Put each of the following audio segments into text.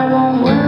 I won't wait.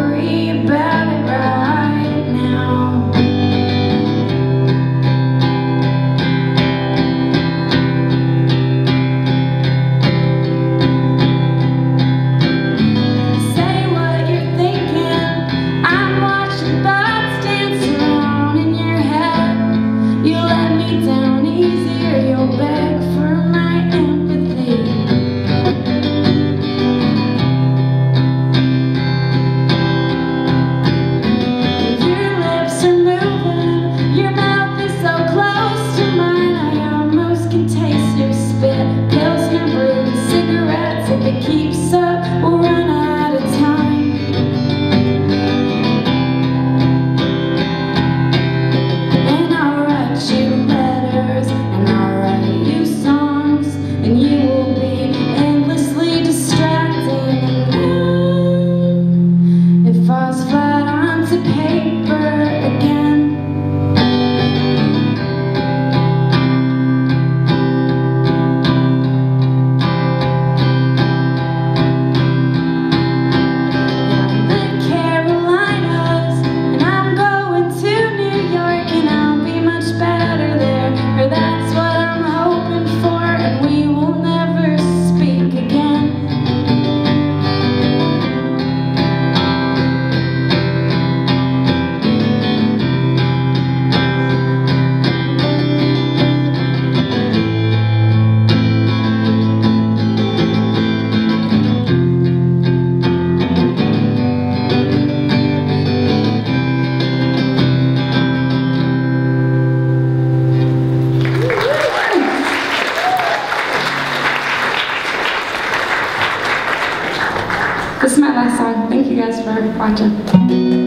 third project.